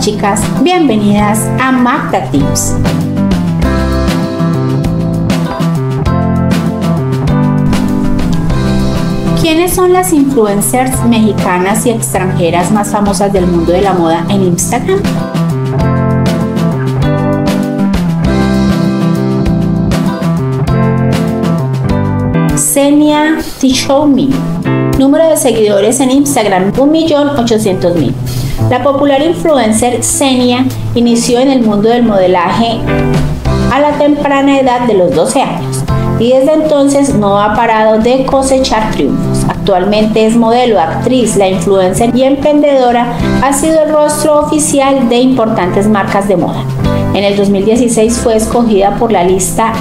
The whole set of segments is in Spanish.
chicas, bienvenidas a Magda Tips. ¿Quiénes son las influencers mexicanas y extranjeras más famosas del mundo de la moda en Instagram? Xenia Tishomi. Número de seguidores en Instagram 1.800.000. La popular influencer Xenia inició en el mundo del modelaje a la temprana edad de los 12 años y desde entonces no ha parado de cosechar triunfos. Actualmente es modelo, actriz, la influencer y emprendedora ha sido el rostro oficial de importantes marcas de moda. En el 2016 fue escogida por la lista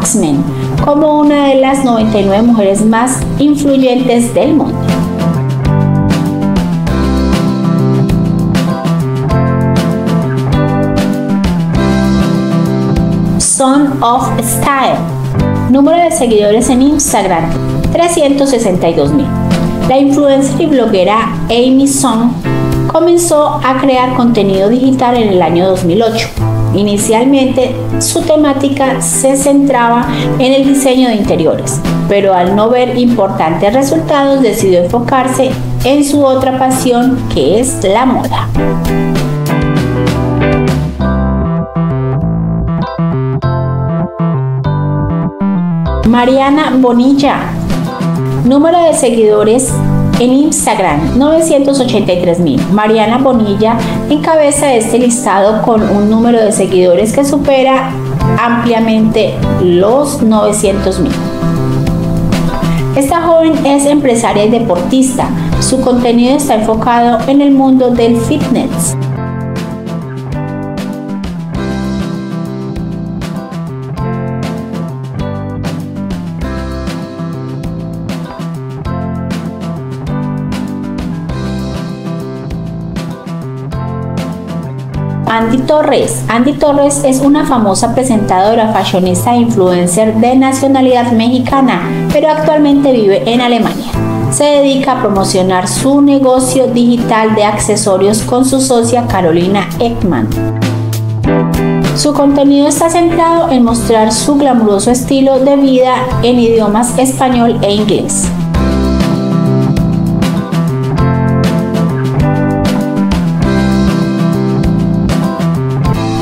X-Men como una de las 99 mujeres más influyentes del mundo. Son of Style. Número de seguidores en Instagram, 362 mil. La influencer y bloguera Amy Song comenzó a crear contenido digital en el año 2008 Inicialmente su temática se centraba en el diseño de interiores, pero al no ver importantes resultados decidió enfocarse en su otra pasión que es la moda. Mariana Bonilla. Número de seguidores en Instagram, 983 mil. Mariana Bonilla encabeza este listado con un número de seguidores que supera ampliamente los 900 mil. Esta joven es empresaria y deportista. Su contenido está enfocado en el mundo del fitness. Andy Torres. Andy Torres es una famosa presentadora, fashionista e influencer de nacionalidad mexicana, pero actualmente vive en Alemania. Se dedica a promocionar su negocio digital de accesorios con su socia Carolina Ekman. Su contenido está centrado en mostrar su glamuroso estilo de vida en idiomas español e inglés.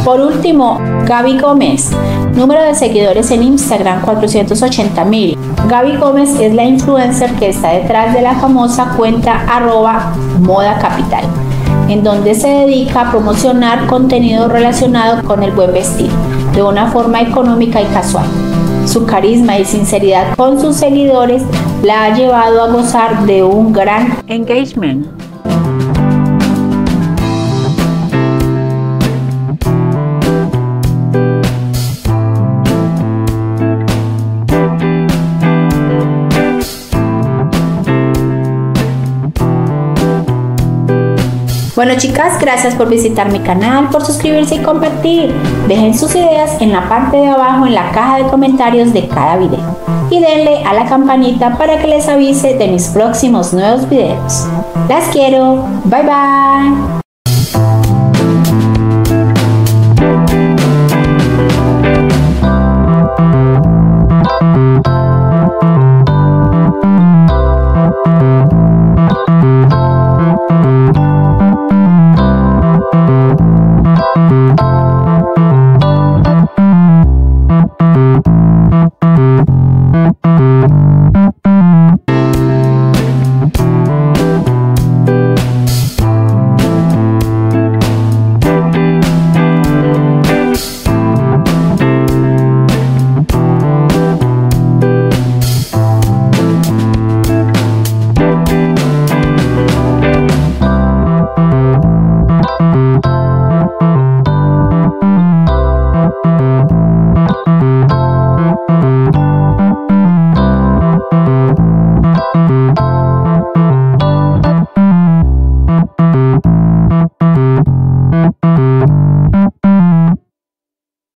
Por último, Gaby Gómez. Número de seguidores en Instagram 480 mil. Gaby Gómez es la influencer que está detrás de la famosa cuenta arroba moda capital, en donde se dedica a promocionar contenido relacionado con el buen vestir de una forma económica y casual. Su carisma y sinceridad con sus seguidores la ha llevado a gozar de un gran engagement. Bueno chicas, gracias por visitar mi canal, por suscribirse y compartir. Dejen sus ideas en la parte de abajo en la caja de comentarios de cada video. Y denle a la campanita para que les avise de mis próximos nuevos videos. Las quiero. Bye bye.